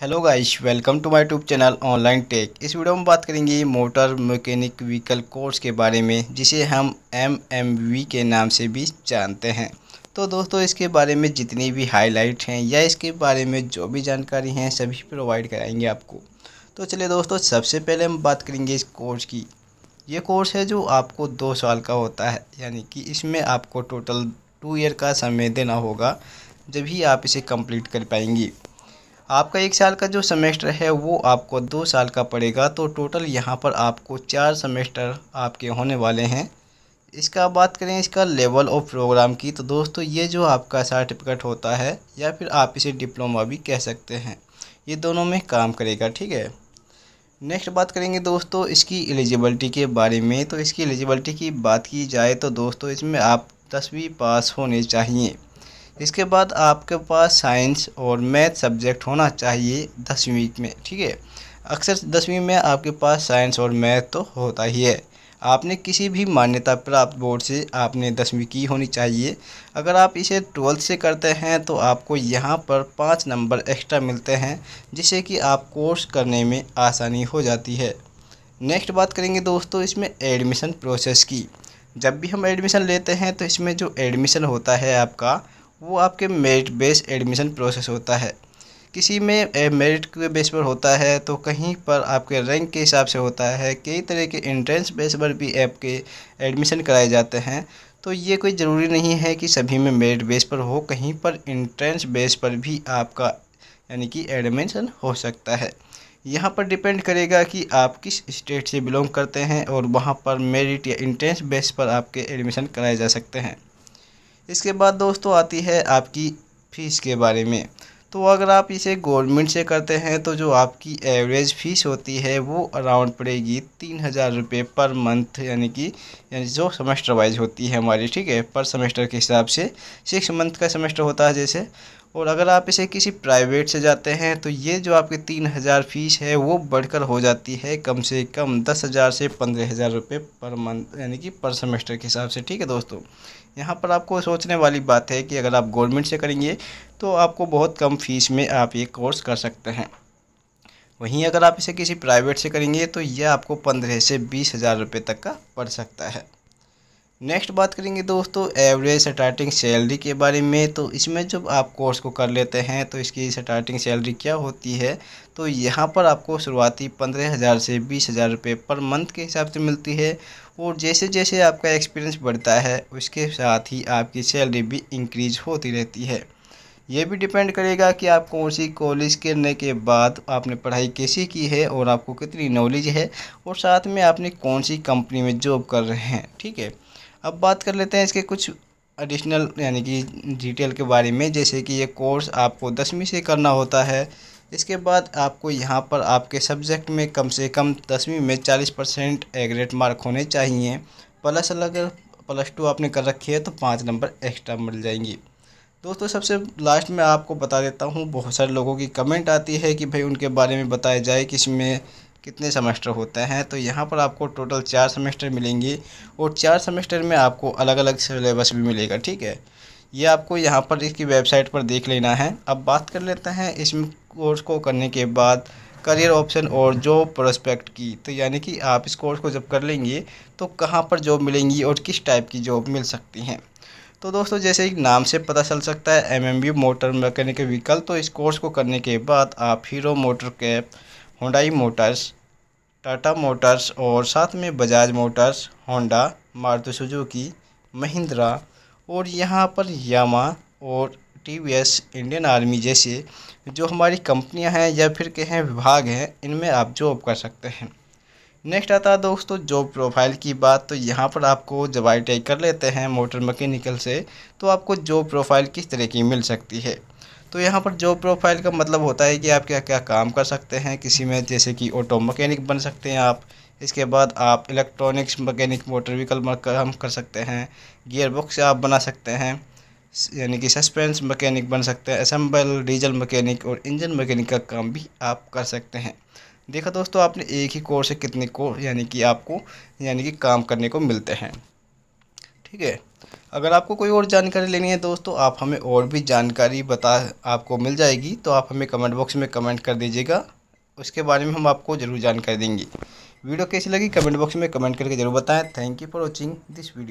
Hello guys welcome to my YouTube channel online tech इस video में बात करेंगे मोटर मैकेनिक व्हीकल कोर्स के बारे में, जिसे हम एम एम वी के नाम से भी जानते हैं। तो दोस्तों, इसके बारे में जितनी भी हाईलाइट हैं या इसके बारे में जो भी जानकारी हैं, सभी प्रोवाइड कराएँगे आपको। तो चलिए दोस्तों, सबसे पहले हम बात करेंगे इस कोर्स की। ये कोर्स है जो आपको दो साल का होता है, यानी कि इसमें आपको टोटल टू ईयर का समय देना होगा, जब ही आप इसे कंप्लीट कर पाएँगी। आपका एक साल का जो सेमेस्टर है, वो आपको दो साल का पड़ेगा। तो टोटल यहाँ पर आपको चार सेमेस्टर आपके होने वाले हैं। इसका बात करें इसका लेवल ऑफ़ प्रोग्राम की तो दोस्तों ये जो आपका सर्टिफिकेट होता है, या फिर आप इसे डिप्लोमा भी कह सकते हैं। ये दोनों में काम करेगा, ठीक है? नेक्स्ट बात करेंगे दोस्तों इसकी एलिजिबिलिटी के बारे में। तो इसकी एलिजिबिलिटी की बात की जाए तो दोस्तों इसमें आप दसवीं पास होने चाहिए। इसके बाद आपके पास साइंस और मैथ सब्जेक्ट होना चाहिए दसवीं में, ठीक है? अक्सर दसवीं में आपके पास साइंस और मैथ तो होता ही है। आपने किसी भी मान्यता प्राप्त बोर्ड से आपने दसवीं की होनी चाहिए। अगर आप इसे ट्वेल्थ से करते हैं तो आपको यहाँ पर पाँच नंबर एक्स्ट्रा मिलते हैं, जिससे कि आप कोर्स करने में आसानी हो जाती है। नेक्स्ट बात करेंगे दोस्तों, इसमें एडमिशन प्रोसेस की। जब भी हम एडमिशन लेते हैं तो इसमें जो एडमिशन होता है आपका वो आपके मेरिट बेस एडमिशन प्रोसेस होता है। किसी में मेरिट के बेस पर होता है तो कहीं पर आपके रैंक के हिसाब से होता है, कई तरह के इंट्रेंस बेस पर भी आपके एडमिशन कराए जाते हैं। तो ये कोई ज़रूरी नहीं है कि सभी में मेरिट बेस पर हो, कहीं पर इंट्रेंस बेस पर भी आपका, यानी कि एडमिशन हो सकता है। यहाँ पर डिपेंड करेगा कि आप किस स्टेट से बिलोंग करते हैं, और वहाँ पर मेरिट या इंट्रेंस बेस पर आपके एडमिशन कराए जा सकते हैं। इसके बाद दोस्तों आती है आपकी फ़ीस के बारे में। तो अगर आप इसे गवर्नमेंट से करते हैं तो जो आपकी एवरेज फ़ीस होती है, वो अराउंड पड़ेगी तीन हज़ार रुपये पर मंथ यानी कि, यानी जो सेमेस्टर वाइज होती है हमारी, ठीक है पर सेमेस्टर के हिसाब से। सिक्स मंथ का सेमेस्टर होता है जैसे। और अगर आप इसे किसी प्राइवेट से जाते हैं तो ये जो आपकी तीन हज़ार फ़ीस है, वो बढ़कर हो जाती है कम से कम दस हज़ार से पंद्रह हज़ार रुपये पर मंथ, यानी कि पर सेमेस्टर के हिसाब से। ठीक है दोस्तों? यहाँ पर आपको सोचने वाली बात है कि अगर आप गवर्नमेंट से करेंगे तो आपको बहुत कम फ़ीस में आप ये कोर्स कर सकते हैं। वहीं अगर आप इसे किसी प्राइवेट से करेंगे तो यह आपको पंद्रह से बीस हज़ार रुपये तक का पड़ सकता है। नेक्स्ट बात करेंगे दोस्तों एवरेज स्टार्टिंग सैलरी के बारे में। तो इसमें जब आप कोर्स को कर लेते हैं तो इसकी स्टार्टिंग सैलरी क्या होती है? तो यहाँ पर आपको शुरुआती पंद्रह हज़ार से बीस हज़ार रुपये पर मंथ के हिसाब से मिलती है। और जैसे जैसे आपका एक्सपीरियंस बढ़ता है, उसके साथ ही आपकी सैलरी भी इंक्रीज होती रहती है। ये भी डिपेंड करेगा कि आप कौन सी कॉलेज करने के बाद आपने पढ़ाई कैसी की है और आपको कितनी नॉलेज है और साथ में आपने कौन सी कंपनी में जॉब कर रहे हैं, ठीक है? अब बात कर लेते हैं इसके कुछ एडिशनल यानी कि डिटेल के बारे में, जैसे कि ये कोर्स आपको दसवीं से करना होता है। इसके बाद आपको यहाँ पर आपके सब्जेक्ट में कम से कम दसवीं में चालीस परसेंट एग्रेट मार्क होने चाहिए। प्लस अगर प्लस टू आपने कर रखी है तो पाँच नंबर एक्स्ट्रा मिल जाएँगी। दोस्तों, सबसे लास्ट में आपको बता देता हूँ, बहुत सारे लोगों की कमेंट आती है कि भाई उनके बारे में बताया जाए कि इसमें कितने सेमेस्टर होते हैं तो यहाँ पर आपको टोटल चार सेमेस्टर मिलेंगे और चार सेमेस्टर में आपको अलग अलग सिलेबस भी मिलेगा, ठीक है? ये आपको यहाँ पर इसकी वेबसाइट पर देख लेना है। अब बात कर लेते हैं इस कोर्स को करने के बाद करियर ऑप्शन और जॉब प्रोस्पेक्ट की। तो यानी कि आप इस कोर्स को जब कर लेंगे तो कहाँ पर जॉब मिलेंगी और किस टाइप की जॉब मिल सकती हैं? तो दोस्तों, जैसे एक नाम से पता चल सकता है M M B motor mechanic vehicle तो इस कोर्स को करने के बाद आप Hero MotoCorp Hyundai motors Tata motors और साथ में Bajaj motors Honda Maruti Suzuki Mahindra और यहाँ पर यामा और T V S Indian Army जैसे जो हमारी कंपनियाँ हैं या फिर कहें विभाग हैं, इनमें आप जॉब कर सकते हैं। नेक्स्ट आता है दोस्तों जॉब प्रोफ़ाइल की बात तो यहाँ पर आपको जब आई कर लेते हैं मोटर मैकेनिकल से तो आपको जॉब प्रोफ़ाइल किस तरह की मिल सकती है? तो यहाँ पर जॉब प्रोफ़ाइल का मतलब होता है कि आप क्या क्या काम कर सकते हैं, किसी में जैसे कि ऑटो मकैनिक बन सकते हैं आप, इसके बाद आप इलेक्ट्रॉनिक्स मकैनिक मोटर व्हीकल काम कर सकते हैं गियर बॉक्स आप बना सकते हैं, यानी कि सस्पेंस मकैनिक बन सकते हैं असम्बल डीजल मकैनिक और इंजन मकैनिक का काम भी आप कर सकते हैं। देखा दोस्तों, आपने एक ही कोर्स से कितने को यानी कि आपको, यानी कि काम करने को मिलते हैं। ठीक है? अगर आपको कोई और जानकारी लेनी है दोस्तों, आप हमें और भी जानकारी बता, आपको मिल जाएगी तो आप हमें कमेंट बॉक्स में कमेंट कर दीजिएगा। उसके बारे में हम आपको ज़रूर जानकारी देंगे। वीडियो कैसी लगी, कमेंट बॉक्स में कमेंट करके ज़रूर बताएँ। Thank you for watching this video.